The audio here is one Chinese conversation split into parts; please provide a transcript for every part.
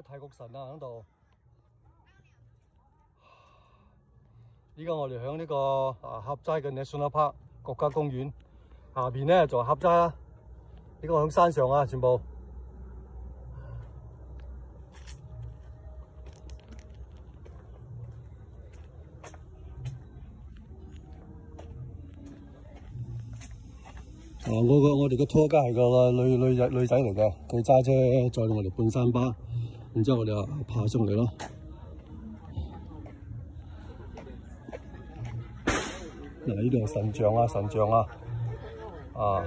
還神啊，還神啊！佢哋還緊泰國神啊喺度。依家我哋響呢個啊合齋嘅 National Park 國家公園下邊咧就合齋啦。呢個響山上啊，全部。啊！我個我哋個拖家係個女女仔女仔嚟嘅，佢揸車載我哋半山巴，然之後我哋就爬上嚟咯。嗱，呢度係神像啊，神像啊，啊！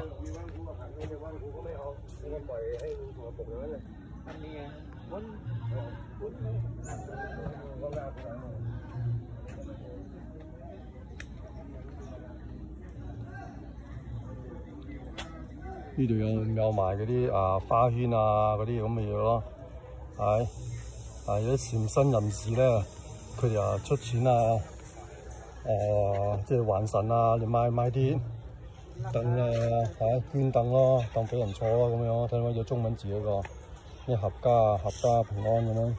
呢度有有埋嗰啲啊花圈啊嗰啲咁嘅嘢咯，係係有啲善心人士咧，佢哋啊出錢啊，誒、呃、即係還神啊，你買買啲凳啊係捐凳咯，當俾人坐咯咁樣，睇到有中文字嗰、那個咩合家合家平安咁樣。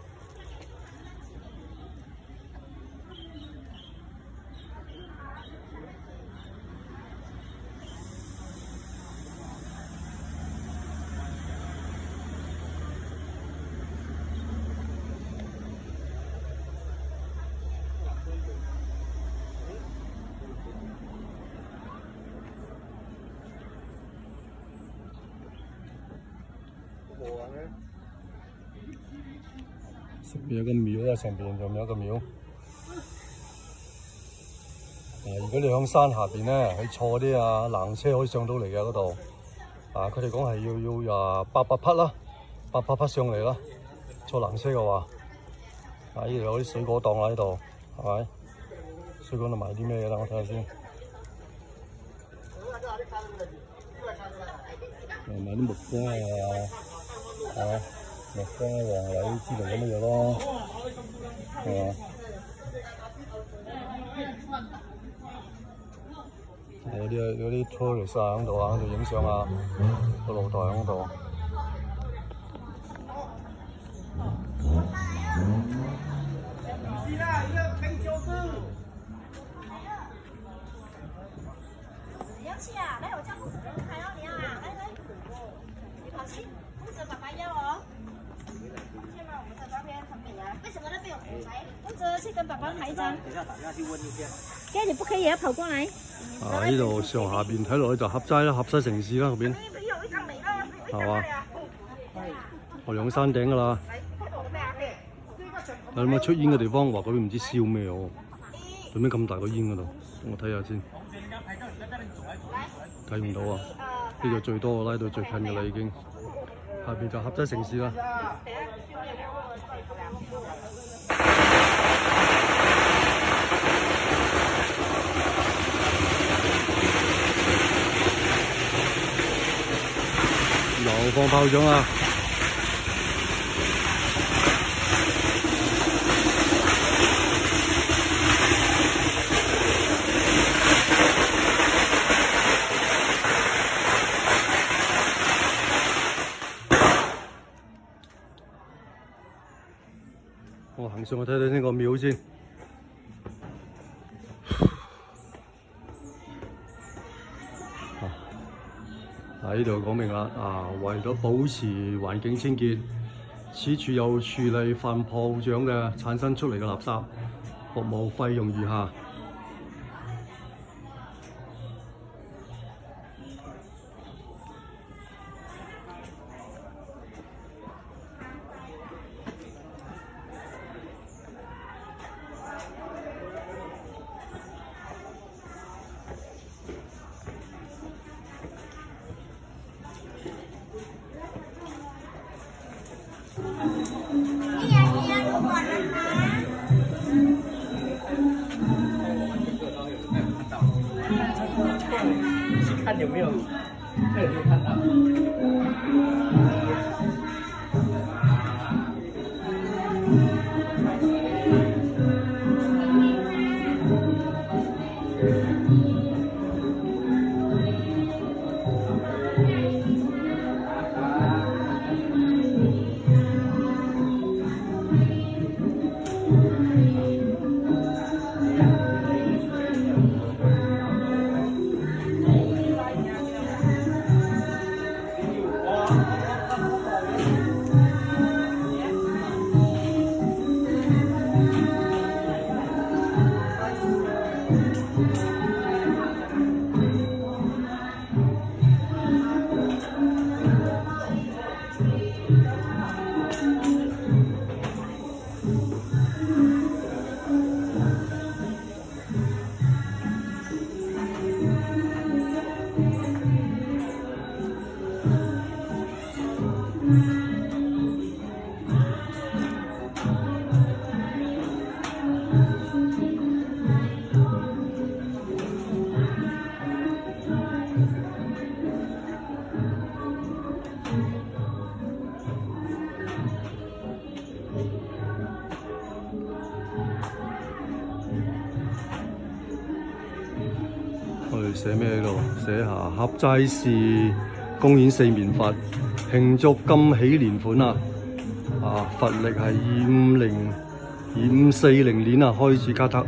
有個廟啊，上邊仲有一個廟。啊，如果你響山下邊咧，去坐啲啊纜車可以上到嚟嘅嗰度。啊，佢哋講係要要啊八百匹啦，八百匹上嚟啦。坐纜車嘅話，啊呢度有啲水果檔喺度，係咪？水果度買啲咩嘢啦？我睇下先。誒買啲木瓜啊，啊木瓜、黃梨之類咁嘅嘢咯，係嘛？有啲有啲 tourist 啊喺度啊，喺度影相啊，個露台喺度。要去啊！来，我叫公子给你拍哦，你要啊？来来，你跑去，公子爸爸要哦。现在我们的照片很美啊，为什么那边有火柴？公子去跟爸爸拍一张。等下打电话去问一下。你不可以也跑过来。啊！呢度上下邊睇落去就合齋啦，合西城市啦嗰边有一张美了，有一係嘛？我上山頂噶啦？有冇出煙嘅地方？話嗰邊唔知燒咩喎？做咩咁大個煙嗰度？我睇下先，睇唔到啊！呢度最多拉到最近嘅啦已經，下邊就合西城市啦。又放炮仗啦！我行上去睇睇呢個廟先。喺！呢度講明啦，啊，為咗保持環境清潔，此處有處理放炮仗嘅產生出嚟嘅垃圾，服務費用如下。下合濟市公園四面佛庆祝金禧年款啊！啊，佛历系二五零二五四零年啊，开始加塔。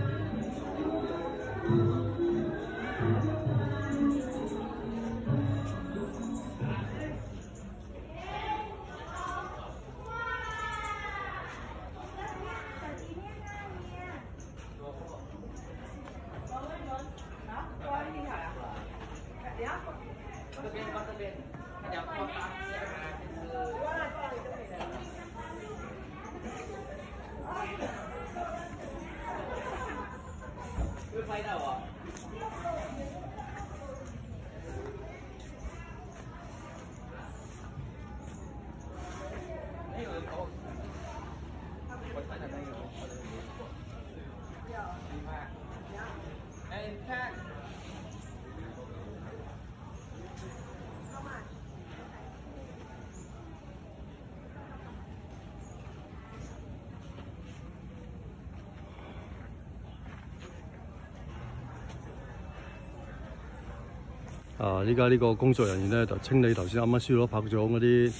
啊！依家呢個工作人員咧就清理頭先啱啱輸咗拍咗嗰啲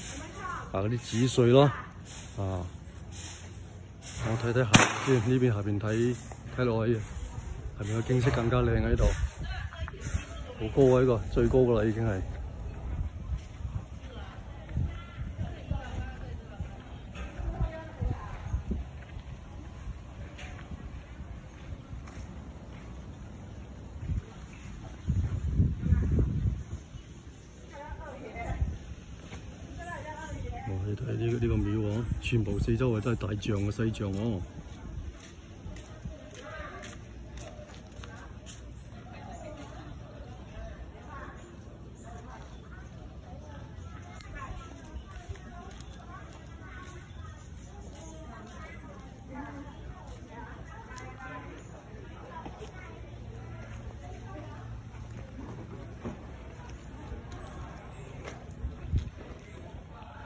啊嗰啲紙碎咯啊！我睇睇下先，呢邊下邊睇睇落去，下邊嘅景色更加靚喺度，好高啊！呢個最高噶啦，已經係。四周圍都係大象嘅西象喎。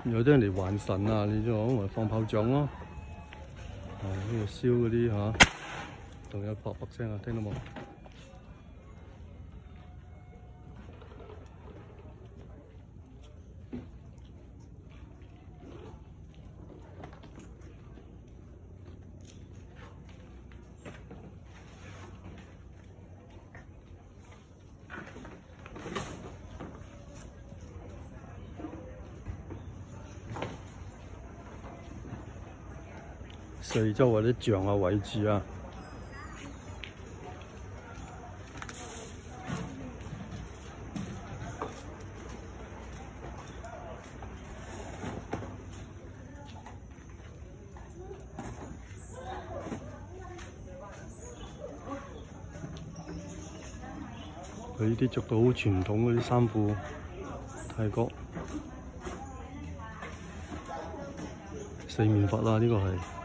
有啲人嚟還神啊，你就可能放炮仗咯。啊，呢度燒嗰啲嚇，仲有啪啪聲啊，聽到冇？四周圍啲象啊位置啊，佢呢啲着到好傳統嗰啲衫褲，泰國四面佛啦，呢、個係。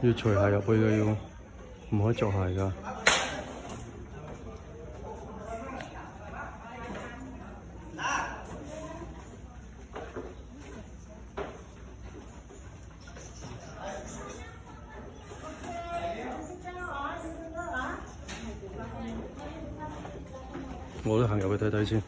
要除鞋入去嘅要，唔可以着鞋噶。我都行入去睇睇先。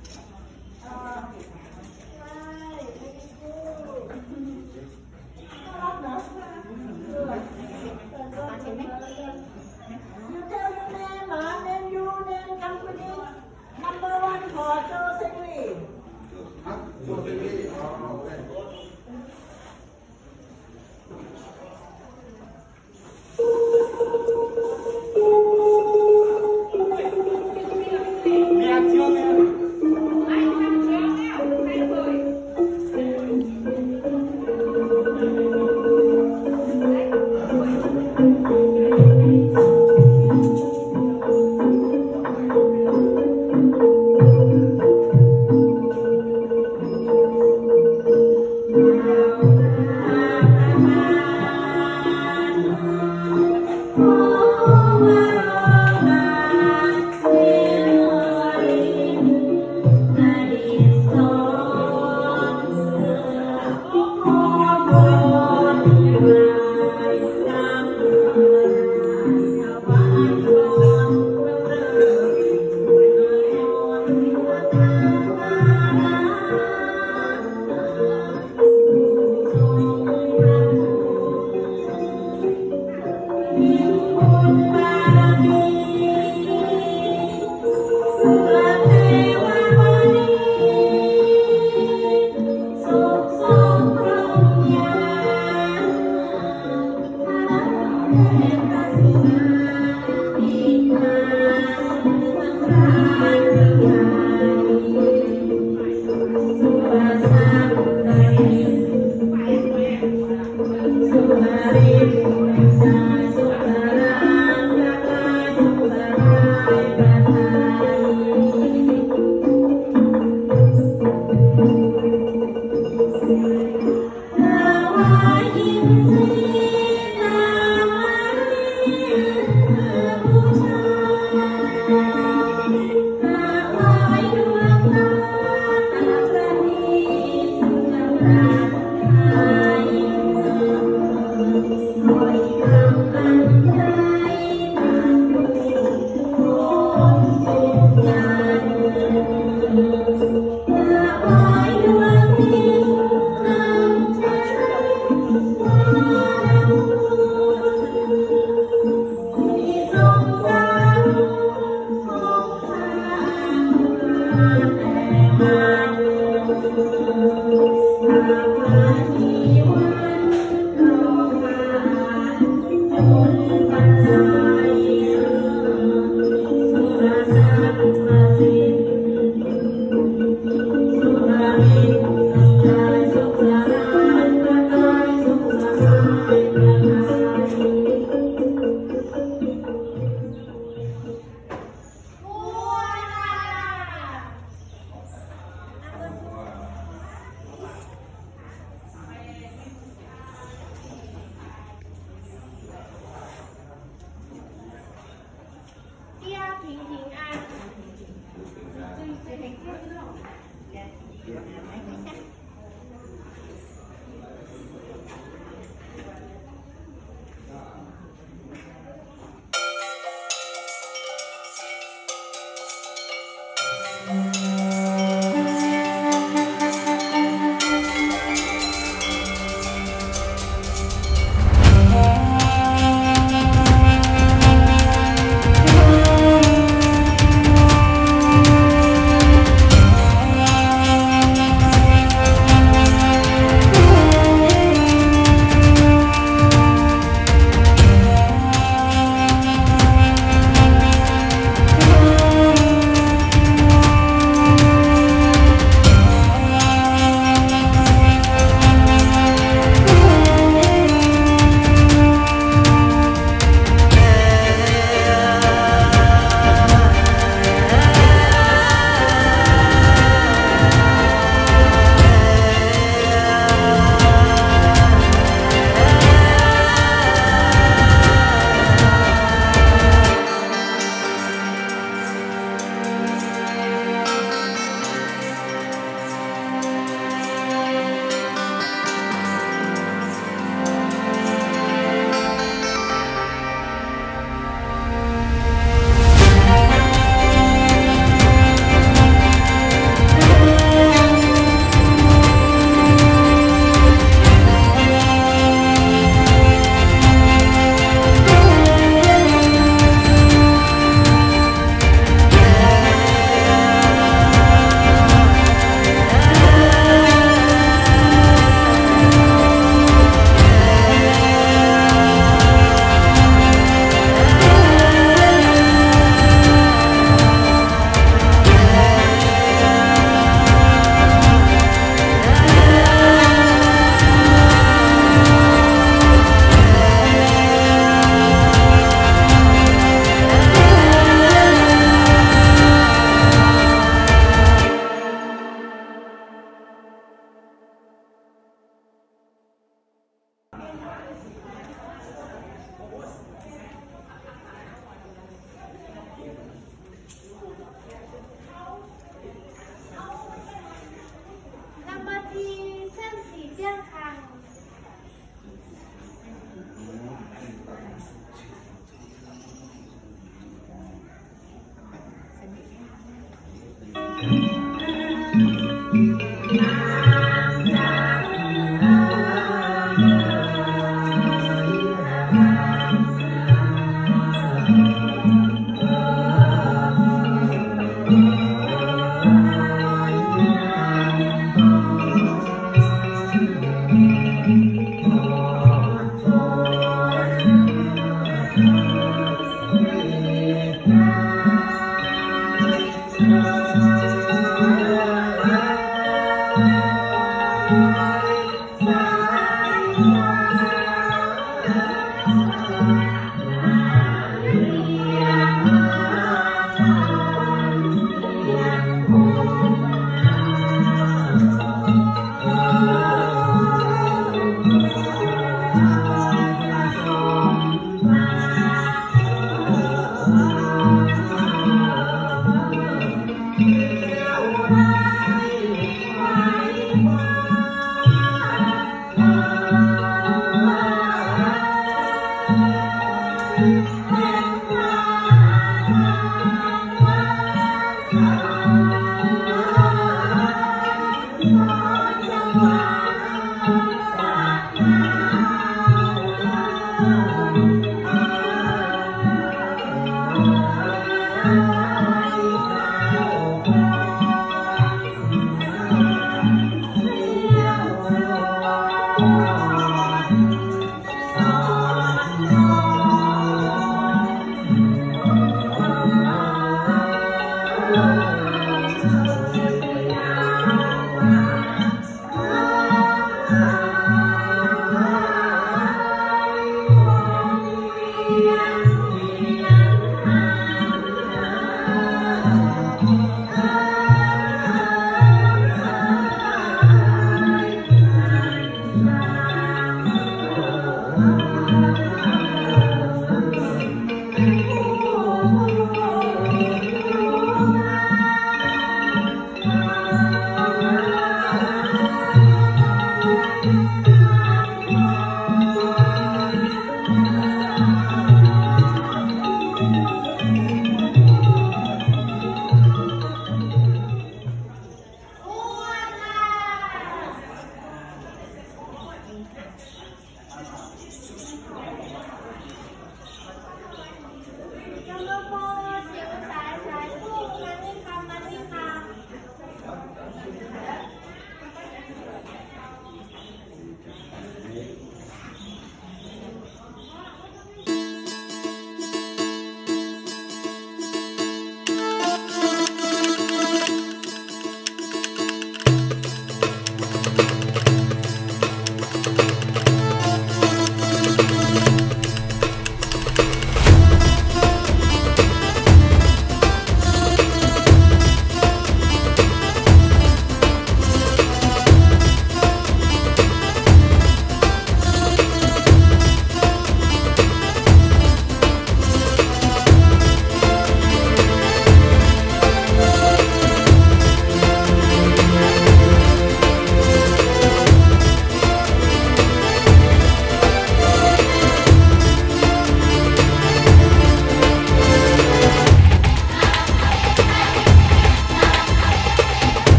啊。Yeah.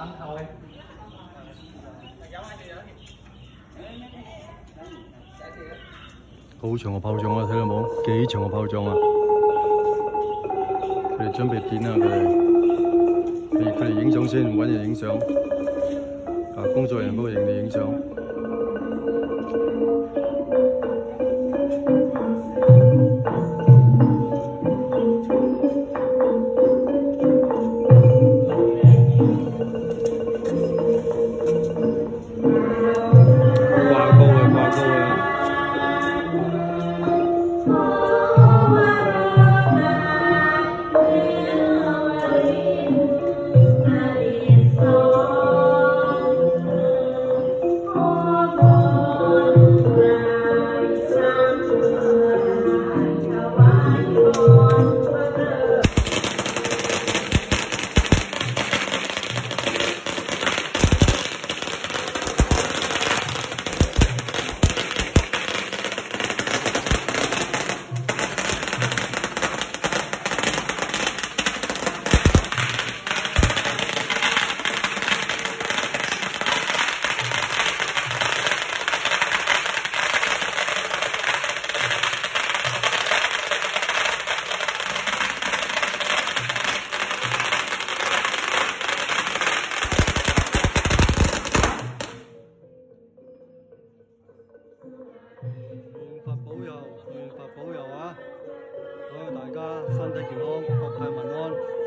tăng thôi 好長嘅炮仗啊！睇到冇？幾長嘅炮仗啊！佢哋準備點啊！佢哋，佢哋影相先，搵人影相。啊，工作人員嗰個人哋影相。de Quilombo, Papai Manolo,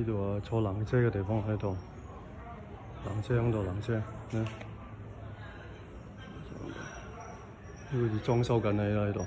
呢度啊，坐冷車嘅地方喺度，冷車喺度，冷車，呢好似裝修緊你啦喺度。